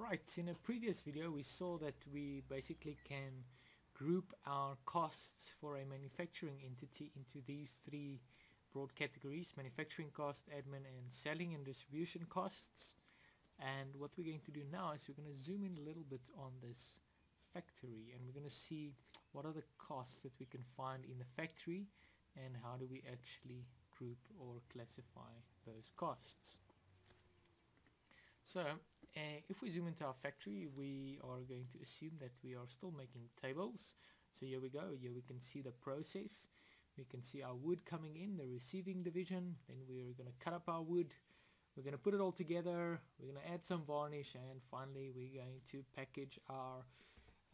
Right, in a previous video we saw that we basically can group our costs for a manufacturing entity into these three broad categories, manufacturing cost, admin and selling and distribution costs. And what we're going to do now is we're going to zoom in a little bit on this factory and we're going to see what are the costs that we can find in the factory and how do we actually group or classify those costs. So uh, if we zoom into our factory we are going to assume that we are still making tables. So here we go, here we can see the process. We can see our wood coming in, the receiving division. Then we're going to cut up our wood. We're going to put it all together. We're going to add some varnish and finally we're going to package our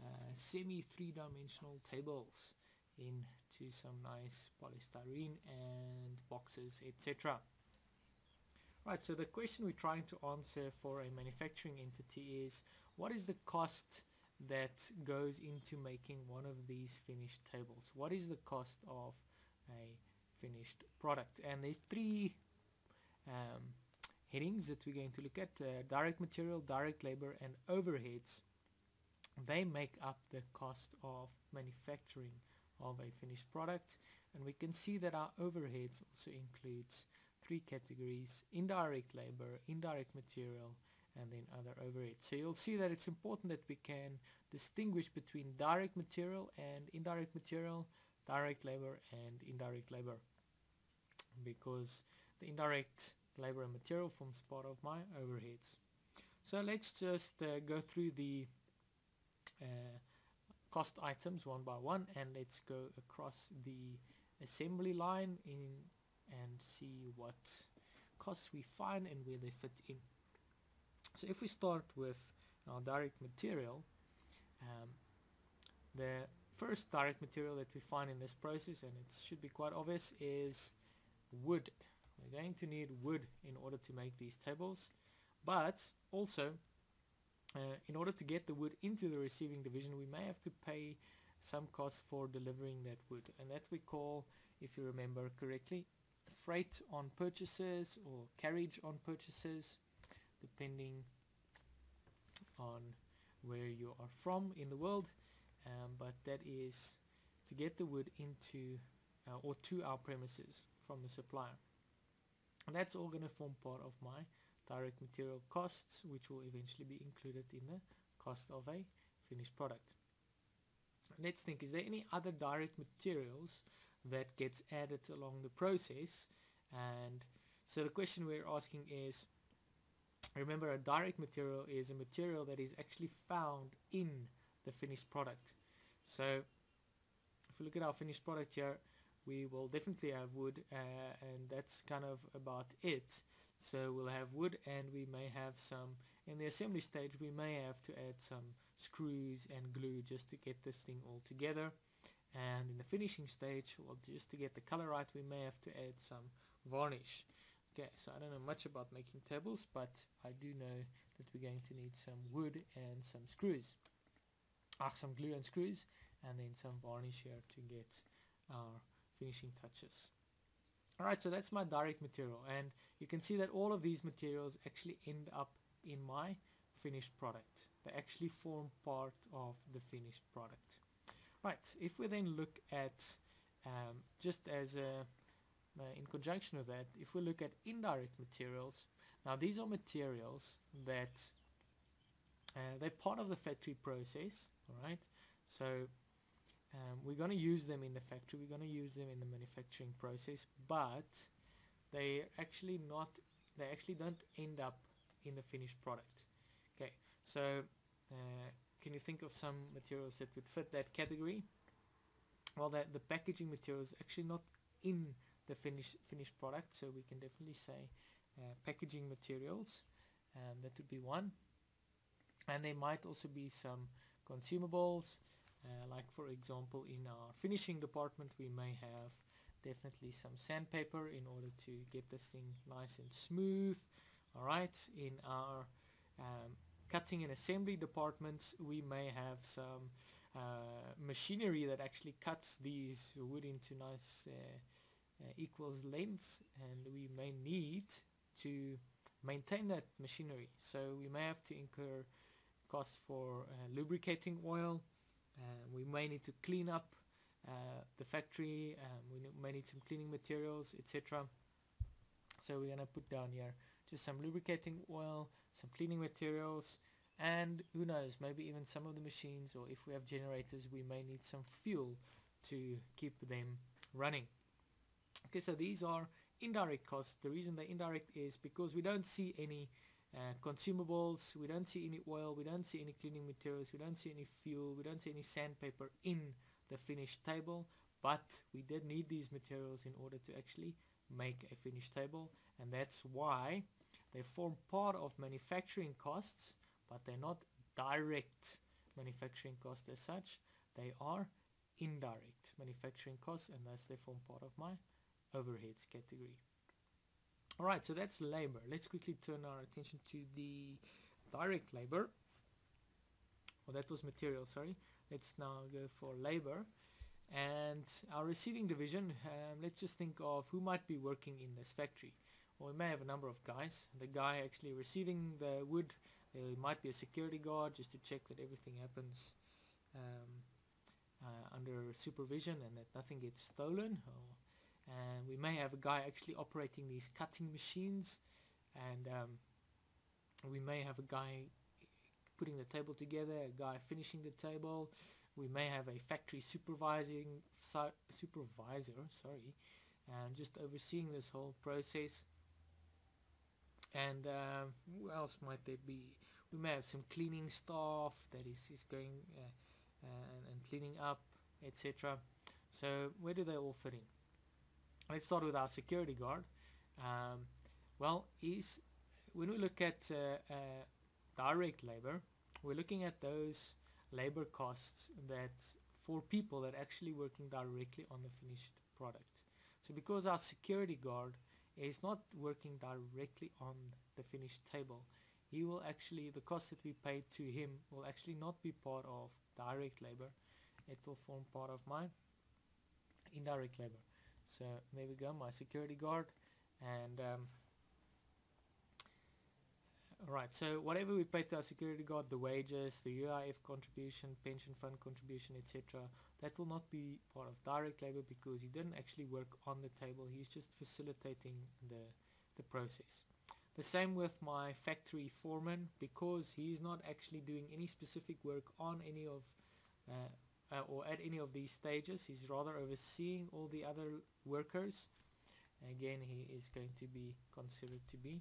uh, semi three-dimensional tables into some nice polystyrene and boxes etc. Right, so the question we're trying to answer for a manufacturing entity is what is the cost that goes into making one of these finished tables? What is the cost of a finished product? And there's three um, headings that we're going to look at, uh, direct material, direct labor and overheads. They make up the cost of manufacturing of a finished product and we can see that our overheads also includes three categories, indirect labor, indirect material, and then other overheads. So you'll see that it's important that we can distinguish between direct material and indirect material, direct labor and indirect labor because the indirect labor and material forms part of my overheads. So let's just uh, go through the uh, cost items one by one and let's go across the assembly line in and see what costs we find and where they fit in. So if we start with our direct material, um, the first direct material that we find in this process, and it should be quite obvious, is wood. We're going to need wood in order to make these tables, but also uh, in order to get the wood into the receiving division we may have to pay some costs for delivering that wood and that we call if you remember correctly freight on purchases or carriage on purchases depending on where you are from in the world. Um, but that is to get the wood into uh, or to our premises from the supplier. And that's all going to form part of my direct material costs which will eventually be included in the cost of a finished product. Let's think is there any other direct materials that gets added along the process. And so the question we're asking is remember a direct material is a material that is actually found in the finished product. So if we look at our finished product here we will definitely have wood uh, and that's kind of about it. So we'll have wood and we may have some in the assembly stage we may have to add some screws and glue just to get this thing all together and in the finishing stage well just to get the color right we may have to add some varnish. Okay so I don't know much about making tables but I do know that we're going to need some wood and some screws. Ah, some glue and screws and then some varnish here to get our finishing touches. Alright so that's my direct material and you can see that all of these materials actually end up in my finished product. They actually form part of the finished product Right, if we then look at, um, just as a, uh, in conjunction with that, if we look at indirect materials, now these are materials that uh, they're part of the factory process, alright? So um, we're going to use them in the factory, we're going to use them in the manufacturing process, but they actually not, they actually don't end up in the finished product. Okay, so uh, can you think of some materials that would fit that category? Well, the, the packaging material is actually not in the finished finished product, so we can definitely say uh, packaging materials. Um, that would be one. And there might also be some consumables, uh, like for example in our finishing department we may have definitely some sandpaper in order to get this thing nice and smooth. Alright, in our um, cutting and assembly departments we may have some uh, machinery that actually cuts these wood into nice uh, uh, equals lengths and we may need to maintain that machinery so we may have to incur costs for uh, lubricating oil. Uh, we may need to clean up uh, the factory. Um, we may need some cleaning materials, etc. So we're going to put down here just some lubricating oil, some cleaning materials, and who knows, maybe even some of the machines, or if we have generators, we may need some fuel to keep them running. Okay, so these are indirect costs. The reason they're indirect is because we don't see any uh, consumables, we don't see any oil, we don't see any cleaning materials, we don't see any fuel, we don't see any sandpaper in the finished table, but we did need these materials in order to actually make a finished table, and that's why they form part of manufacturing costs, but they're not direct manufacturing costs as such. They are indirect manufacturing costs, and thus they form part of my overheads category. Alright, so that's labor. Let's quickly turn our attention to the direct labor. Well, that was material, sorry. Let's now go for labor. And our receiving division, um, let's just think of who might be working in this factory. We may have a number of guys. The guy actually receiving the wood, there might be a security guard just to check that everything happens um, uh, under supervision and that nothing gets stolen. Or, and we may have a guy actually operating these cutting machines and um, we may have a guy putting the table together, a guy finishing the table. We may have a factory supervising supervisor, sorry, and just overseeing this whole process. And uh, who else might there be? We may have some cleaning staff that is, is going uh, uh, and cleaning up, etc. So where do they all fit in? Let's start with our security guard. Um, well, is when we look at uh, uh, direct labor, we're looking at those labor costs that for people that are actually working directly on the finished product. So because our security guard is not working directly on the finished table, he will actually, the cost that we pay to him will actually not be part of direct labor. It will form part of my indirect labor. So there we go, my security guard. And um, right, so whatever we pay to our security guard, the wages, the UIF contribution, pension fund contribution, etc., that will not be part of direct labor because he didn't actually work on the table. He's just facilitating the, the process. The same with my factory foreman because he's not actually doing any specific work on any of uh, uh, or at any of these stages. He's rather overseeing all the other workers. Again, he is going to be considered to be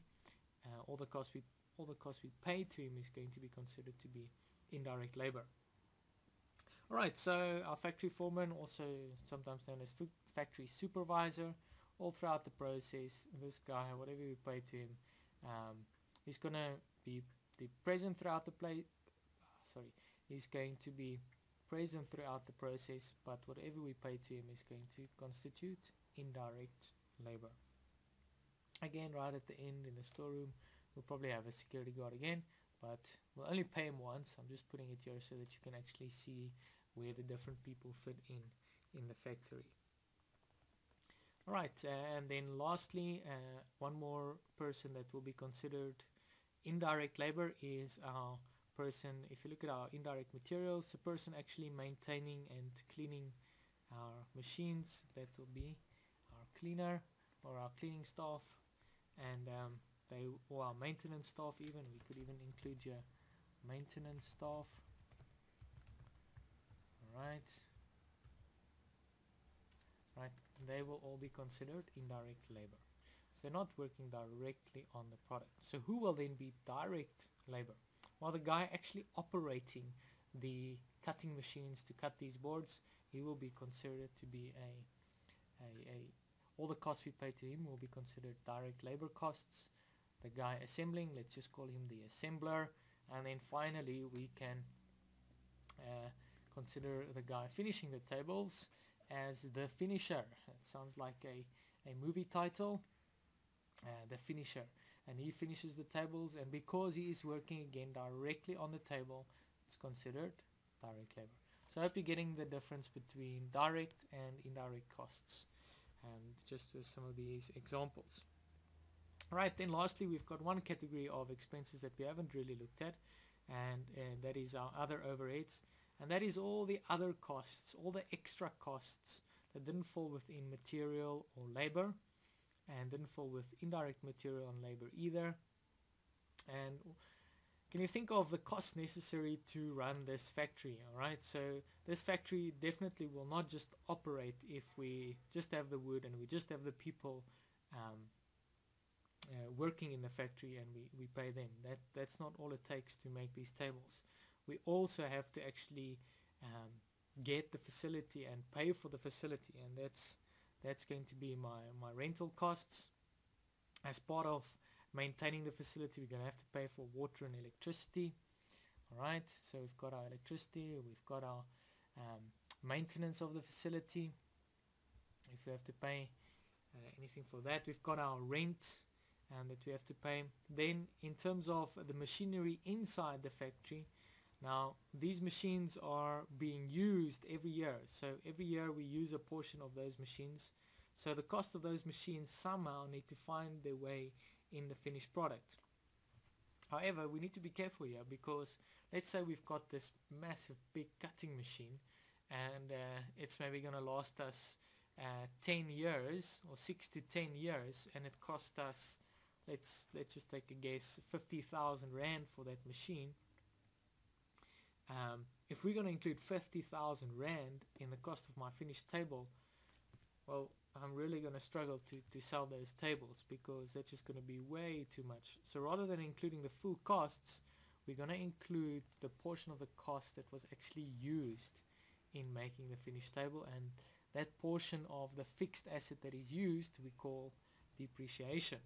uh, all the costs we all the costs we pay to him is going to be considered to be indirect labor. Alright, so our factory foreman, also sometimes known as factory supervisor, all throughout the process, this guy, whatever we pay to him, um, he's going to be, be present throughout the play. Sorry, he's going to be present throughout the process, but whatever we pay to him is going to constitute indirect labor. Again, right at the end in the storeroom, we'll probably have a security guard again, but we'll only pay him once. I'm just putting it here so that you can actually see where the different people fit in in the factory. Alright, uh, and then lastly, uh, one more person that will be considered indirect labor is our person, if you look at our indirect materials, the person actually maintaining and cleaning our machines, that will be our cleaner or our cleaning staff and um, they or our maintenance staff even, we could even include your maintenance staff. Alright. Right, they will all be considered indirect labor. So they're not working directly on the product. So who will then be direct labor? while the guy actually operating the cutting machines to cut these boards he will be considered to be a, a, a all the costs we pay to him will be considered direct labor costs the guy assembling let's just call him the assembler and then finally we can uh, consider the guy finishing the tables as the finisher. It sounds like a, a movie title. Uh, the finisher. And he finishes the tables and because he is working again directly on the table it's considered direct labor. So I hope you're getting the difference between direct and indirect costs and just with some of these examples right then lastly we've got one category of expenses that we haven't really looked at and that is our other overheads and that is all the other costs all the extra costs that didn't fall within material or labor and didn't fall with indirect material and labor either. And can you think of the cost necessary to run this factory alright so this factory definitely will not just operate if we just have the wood and we just have the people um, uh, working in the factory and we, we pay them. That that's not all it takes to make these tables. We also have to actually um, get the facility and pay for the facility and that's that's going to be my my rental costs. As part of maintaining the facility we're going to have to pay for water and electricity. All right so we've got our electricity we've got our um, maintenance of the facility. If we have to pay uh, anything for that we've got our rent and that we have to pay. Then in terms of the machinery inside the factory now these machines are being used every year. So every year we use a portion of those machines. So the cost of those machines somehow need to find their way in the finished product. However we need to be careful here because let's say we've got this massive big cutting machine and uh, it's maybe going to last us uh, 10 years or 6 to 10 years and it cost us let's let's just take a guess 50,000 rand for that machine. Um, if we're going to include 50,000 rand in the cost of my finished table well I'm really going to struggle to, to sell those tables because that's just going to be way too much. So rather than including the full costs we're going to include the portion of the cost that was actually used in making the finished table. And that portion of the fixed asset that is used we call depreciation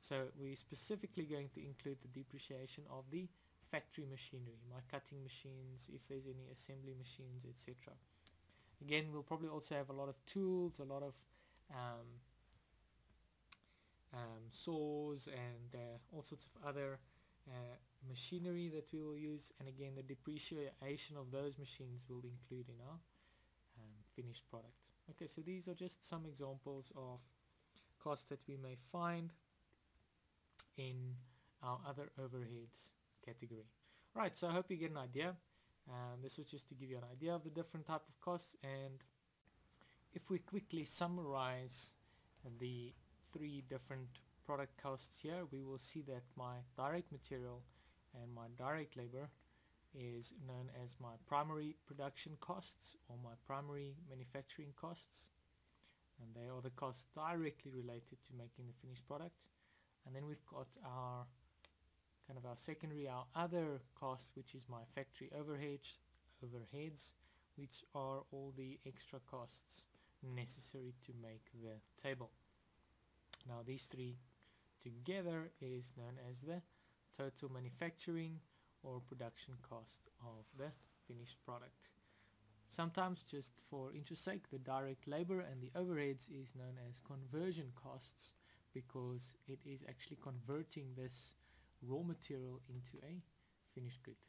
so we're specifically going to include the depreciation of the factory machinery, my cutting machines, if there's any assembly machines, etc. Again, we'll probably also have a lot of tools, a lot of um, um, saws and uh, all sorts of other uh, machinery that we will use and again the depreciation of those machines will include in our um, finished product. Okay, so these are just some examples of costs that we may find in our other overheads category. Right, so I hope you get an idea. Um, this was just to give you an idea of the different type of costs and if we quickly summarize the three different product costs here we will see that my direct material and my direct labor is known as my primary production costs or my primary manufacturing costs and they are the costs directly related to making the finished product and then we've got our kind of our secondary our other costs which is my factory overheads overheads which are all the extra costs necessary to make the table. Now these three together is known as the total manufacturing or production cost of the finished product. Sometimes just for interest sake the direct labor and the overheads is known as conversion costs because it is actually converting this raw material into a finished good.